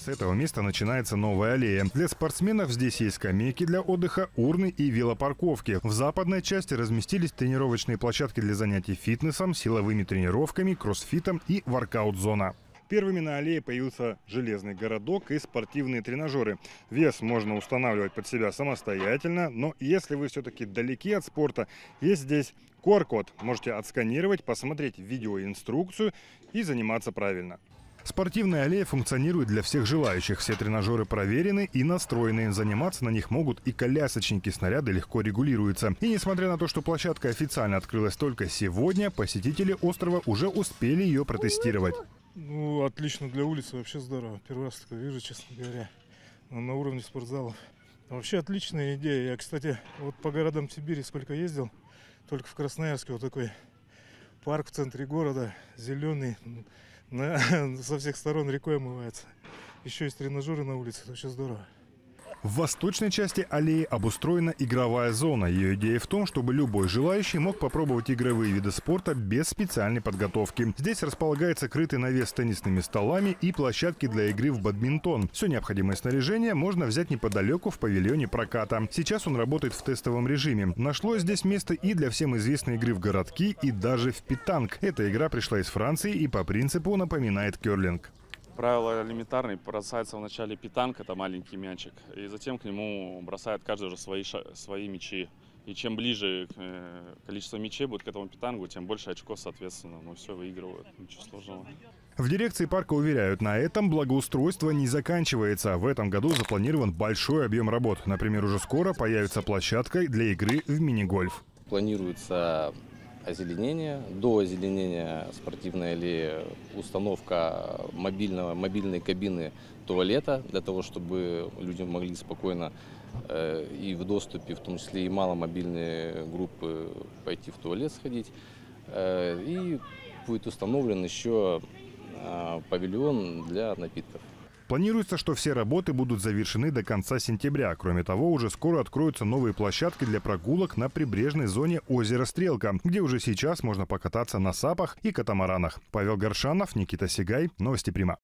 С этого места начинается новая аллея. Для спортсменов здесь есть скамейки для отдыха, урны и велопарковки. В западной части разместились тренировочные площадки для занятий фитнесом, силовыми тренировками, кроссфитом и воркаут-зона. Первыми на аллее появился железный городок и спортивные тренажеры. Вес можно устанавливать под себя самостоятельно, но если вы все-таки далеки от спорта, есть здесь QR-код. Можете отсканировать, посмотреть видеоинструкцию и заниматься правильно. Спортивная аллея функционирует для всех желающих. Все тренажеры проверены и настроены. Заниматься на них могут и колясочники. Снаряды легко регулируются. И несмотря на то, что площадка официально открылась только сегодня, посетители острова уже успели ее протестировать. Ну, отлично для улицы, вообще здорово. Первый раз такое вижу, честно говоря, на уровне спортзалов. Вообще отличная идея. Я, кстати, вот по городам Сибири сколько ездил, только в Красноярске вот такой парк в центре города, зеленый, со всех сторон рекой омывается. Еще есть тренажеры на улице, это вообще здорово. В восточной части аллеи обустроена игровая зона. Ее идея в том, чтобы любой желающий мог попробовать игровые виды спорта без специальной подготовки. Здесь располагается крытый навес с теннисными столами и площадки для игры в бадминтон. Все необходимое снаряжение можно взять неподалеку в павильоне проката. Сейчас он работает в тестовом режиме. Нашлось здесь место и для всем известной игры в городки, и даже в питанг. Эта игра пришла из Франции и по принципу напоминает керлинг. Правило элементарное. Бросается вначале питанг, это маленький мячик, и затем к нему бросает каждый уже свои, свои мячи. И чем ближе э, количество мячей будет к этому питангу, тем больше очков, соответственно. Ну, все выигрывают. Ничего сложного. В дирекции парка уверяют, на этом благоустройство не заканчивается. В этом году запланирован большой объем работ. Например, уже скоро появится площадка для игры в мини-гольф. Планируется озеленение. До озеленения спортивной аллеи установка мобильного, мобильной кабины туалета для того, чтобы люди могли спокойно э, и в доступе, в том числе и маломобильные группы, пойти в туалет сходить. Э, и будет установлен еще э, павильон для напитков. Планируется, что все работы будут завершены до конца сентября. Кроме того, уже скоро откроются новые площадки для прогулок на прибрежной зоне озера Стрелка, где уже сейчас можно покататься на сапах и катамаранах. Павел Горшанов, Никита Сигай. Новости Прима.